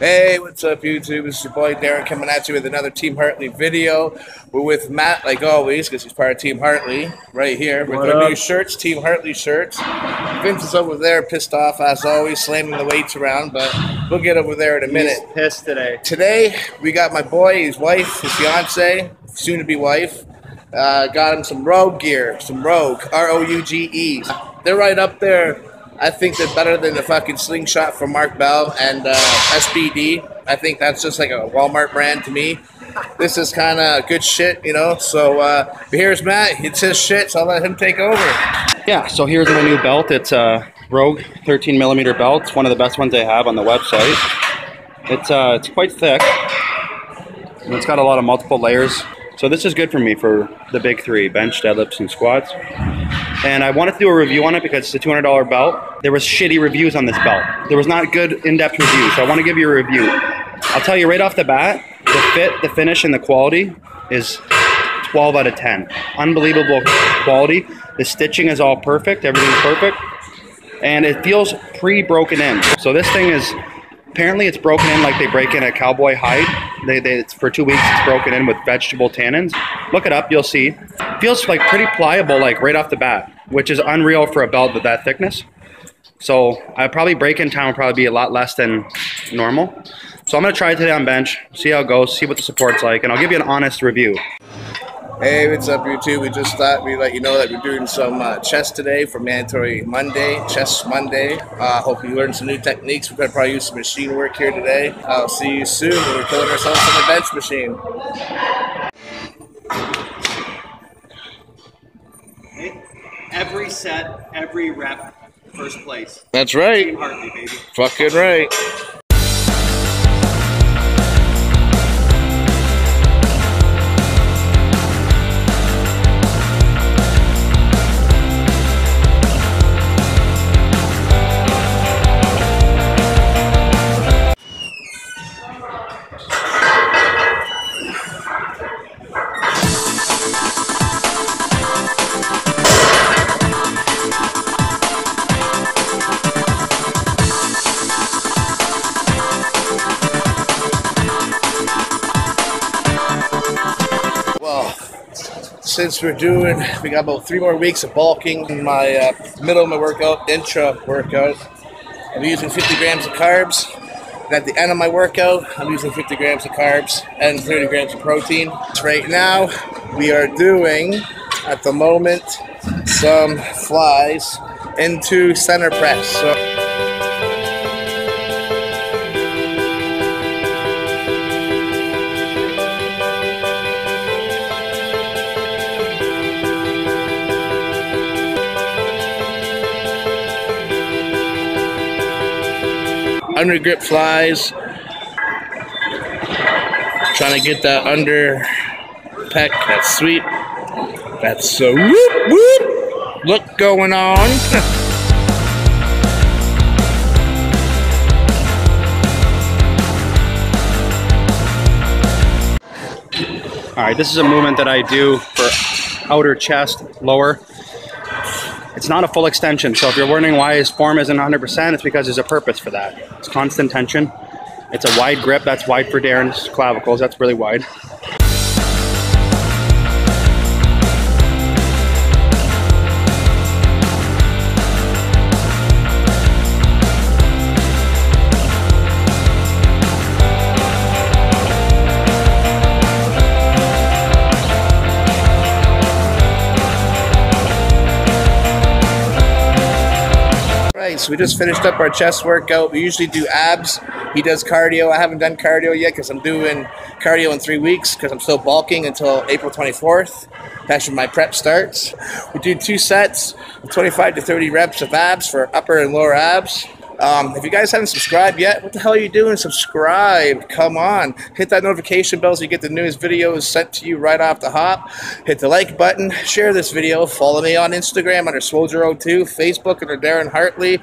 Hey, what's up, YouTube? It's your boy Darin coming at you with another Team Hartley video. We're with Matt, like always, because he's part of Team Hartley, right here with What our up? new shirts, Team Hartley shirts. Vince is over there, pissed off as always, slamming the weights around, but we'll get over there in a minute. He's pissed today. Today, we got my boy, his wife, his fiance, soon to be wife. Uh, got him some Rogue gear, some Rogue, R O U G E. They're right up there. I think they're better than the fucking slingshot from Mark Bell and uh, SBD. I think that's just like a Walmart brand to me. This is kind of good shit, you know. So uh, here's Matt. It's his shit, so I'll let him take over. Yeah, so here's my new belt. It's a Rogue 13 millimeter belt. It's one of the best ones they have on the website. It's uh, it's quite thick. And it's got a lot of multiple layers. So this is good for me for the big three: bench, deadlifts, and squats. And I wanted to do a review on it because it's a $200 belt. There was shitty reviews on this belt. There was not good in-depth reviews. So I want to give you a review. I'll tell you right off the bat, the fit, the finish, and the quality is 12 out of 10. Unbelievable quality. The stitching is all perfect. Everything's perfect. And it feels pre-broken in. So this thing is apparently it's broken in like they break in a cowboy hide. They, they it's, for two weeks it's broken in with vegetable tannins. Look it up, you'll see. Feels like pretty pliable like right off the bat, which is unreal for a belt with that thickness. So I probably break in time will probably be a lot less than normal. So I'm gonna try it today on bench, see how it goes, see what the support's like, and I'll give you an honest review. Hey, what's up, YouTube? We just thought we'd let you know that we're doing some uh, chest today for Mandatory Monday, Chest Monday. Uh, hope you learned some new techniques. We're going to probably use some machine work here today. I'll see you soon. when We're killing ourselves on the bench machine. Every set, every rep, first place. That's right. Hartley, baby. Fucking right. Since we're doing, we got about three more weeks of bulking in my uh, middle of my workout, intra workout. I'm using 50 grams of carbs. And at the end of my workout, I'm using 50 grams of carbs and 30 grams of protein. Right now, we are doing, at the moment, some flies into center press. So under grip flies. Trying to get that under pec. That's sweet. That's whoop whoop. Look going on. All right, this is a movement that I do for outer chest, lower. It's not a full extension, so if you're wondering why his form isn't 100%, it's because there's a purpose for that. It's constant tension. It's a wide grip. That's wide for Darin's clavicles. That's really wide. Right, so we just finished up our chest workout. We usually do abs. He does cardio. I haven't done cardio yet because I'm doing cardio in three weeks because I'm still bulking until April 24th. That's when my prep starts. We do two sets of 25 to 30 reps of abs for upper and lower abs. Um, if you guys haven't subscribed yet, what the hell are you doing? Subscribe. Come on. Hit that notification bell so you get the newest videos sent to you right off the hop. Hit the like button. Share this video. Follow me on Instagram under Swolger02, Facebook under Darin Hartley.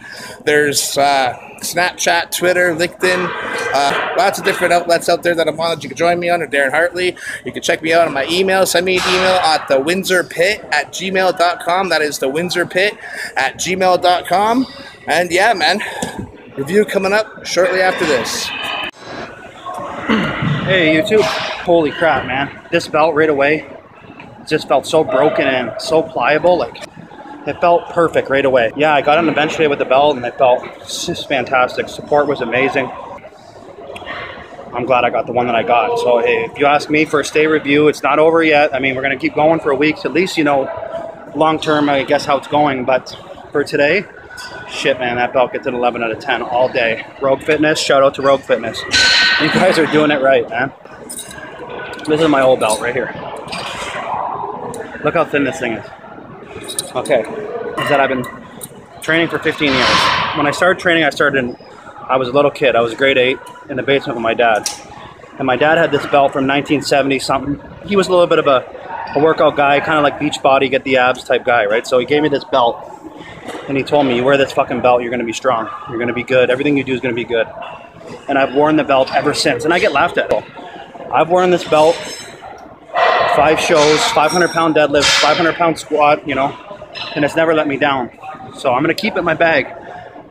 There's uh, Snapchat, Twitter, LinkedIn, uh, lots of different outlets out there that I'm on that you can join me on under Darin Hartley. You can check me out on my email. Send me an email at the Windsor Pit at gmail.com. That is the Windsor Pit at gmail.com. And yeah, man, review coming up shortly after this. Hey, YouTube. Holy crap, man. This belt right away just felt so broken and so pliable. Like, it felt perfect right away. Yeah, I got on the bench today with the belt and it felt just fantastic. Support was amazing. I'm glad I got the one that I got. So, hey, if you ask me for a stay review, it's not over yet. I mean, we're going to keep going for a week. At least, you know, long term, I guess, how it's going. But for today, shit, man, that belt gets an 11 out of 10 all day. Rogue Fitness, shout out to Rogue Fitness. You guys are doing it right, man. This is my old belt right here. Look how thin this thing is. Okay, is that I've been training for 15 years. When I started training, I started in, I was a little kid. I was grade eight in the basement with my dad. And my dad had this belt from 1970 something. He was a little bit of a, a workout guy, kind of like beach body, get the abs type guy, right? So he gave me this belt and he told me, you wear this fucking belt, you're to be strong. You're to be good. Everything you do is to be good. And I've worn the belt ever since. And I get laughed at. I've worn this belt five shows, 500 pound deadlift, 500 pound squat, you know, and it's never let me down. So I'm to keep it in my bag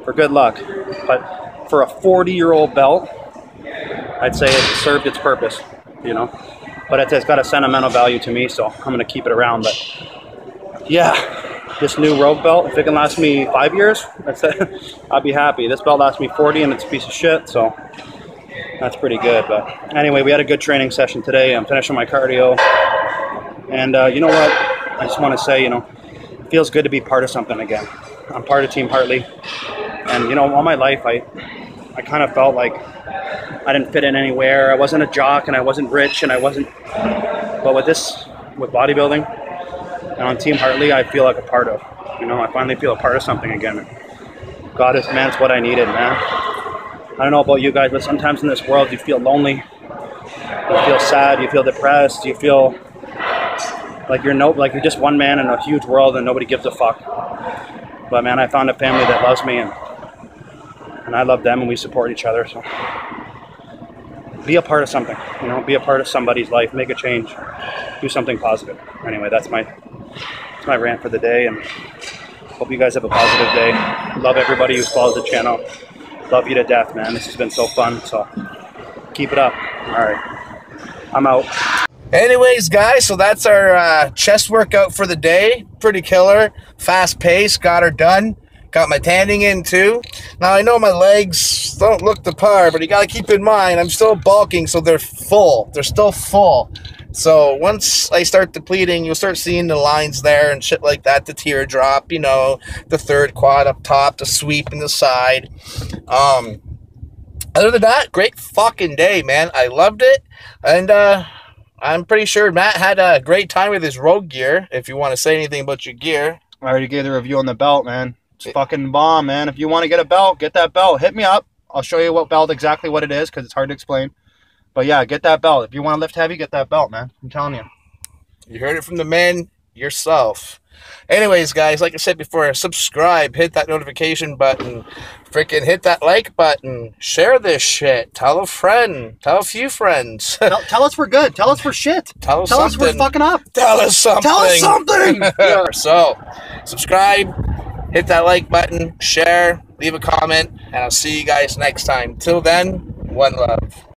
for good luck. But for a 40 year old belt, I'd say it served its purpose, you know. But it's, it's got a sentimental value to me, so I'm to keep it around. But yeah, this new Rogue belt, if it can last me five years, that's it. I'd be happy. This belt lasts me 40 and it's a piece of shit, so that's pretty good. But anyway, we had a good training session today. I'm finishing my cardio. And uh, you know what? I just want to say, you know, it feels good to be part of something again. I'm part of Team Hartley. And, you know, all my life, I, I kind of felt like I didn't fit in anywhere. I wasn't a jock and I wasn't rich and I wasn't. But with this, with bodybuilding and on Team Hartley, I feel like a part of. You know, I finally feel a part of something again. God is, man, it's what I needed, man. I don't know about you guys, but sometimes in this world you feel lonely, you feel sad, you feel depressed, you feel like you're no, like you're just one man in a huge world and nobody gives a fuck. But man, I found a family that loves me and and I love them and we support each other. So be a part of something, you know, be a part of somebody's life, make a change, do something positive. Anyway, that's my that's my rant for the day and hope you guys have a positive day. Love everybody who follows the channel. Love you to death, man. This has been so fun. So keep it up. All right. I'm out. Anyways, guys, so that's our uh, chest workout for the day. Pretty killer, fast pace. Got her done. Got my tanning in too. Now I know my legs don't look the par, but you gotta keep in mind I'm still bulking, so they're full. They're still full. So once I start depleting, you'll start seeing the lines there and shit like that. The teardrop, you know, the third quad up top, the sweep in the side. Um, other than that, great fucking day, man. I loved it, and uh, I'm pretty sure Matt had a great time with his rogue gear. If you want to say anything about your gear, I already gave the review on the belt, man. It's fucking bomb, man. If you want to get a belt, get that belt. Hit me up. I'll show you what belt exactly what it is because it's hard to explain. But yeah, get that belt. If you want to lift heavy, get that belt, man. I'm telling you. You heard it from the man yourself. Anyways, guys, like I said before, subscribe, hit that notification button, freaking hit that like button, share this shit, tell a friend, tell a few friends, Tell, tell us we're good. Tell us we're shit. tell us Tell us we're fucking up. Tell us something. Tell us something. so, subscribe, hit that like button, share, leave a comment, and I'll see you guys next time. Till then, one love.